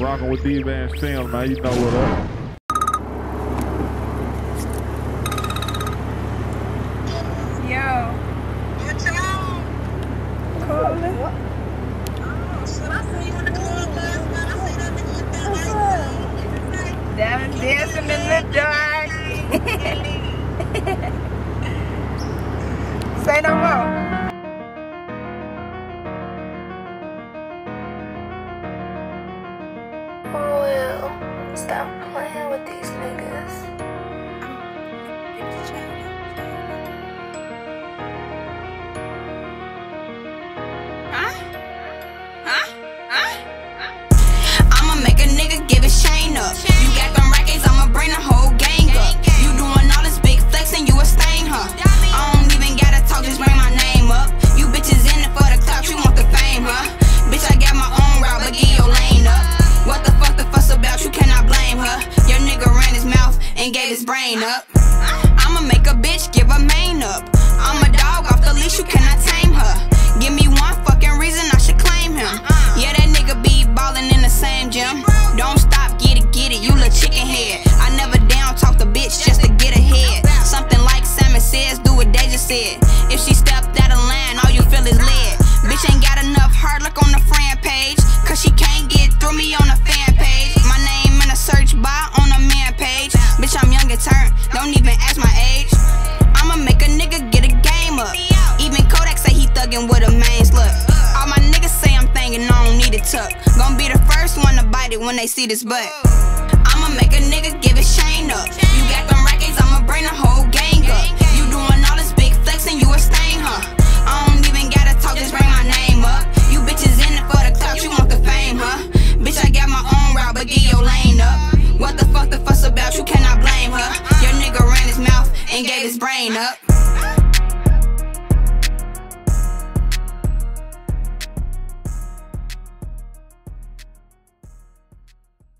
Rocking with DBandz Film, man. You know what up. Yo. What y'all? Coolin'. Oh, shit, I seen you in the club last night. I seen that nigga with that light on. Down dancing in the dark. Say no more. Will, stop playing with these niggas. Gave his brain up. I'ma make a bitch give a mane up. I'm a dog off the leash, you cannot tame her. Give me one fucking reason I should claim him. Yeah, that nigga be ballin' in the same gym. Don't stop, get it, get it, you little chicken head. I never down talk the bitch just to get ahead. Something like Simon says, do what Deja said. If she stepped out of line, all you feel is lead. Bitch ain't got enough hard luck on the friend it when they see this butt. I'ma make a nigga give his chain up. You got them rackets, I'ma bring the whole gang up. You doing all this big flexing, you a stain, huh? I don't even gotta talk, just bring my name up. You bitches in it for the clout, you want the fame, huh? Bitch, I got my own route, but get your lane up. What the fuck the fuss about? You cannot blame her. Your nigga ran his mouth and gave his brain up.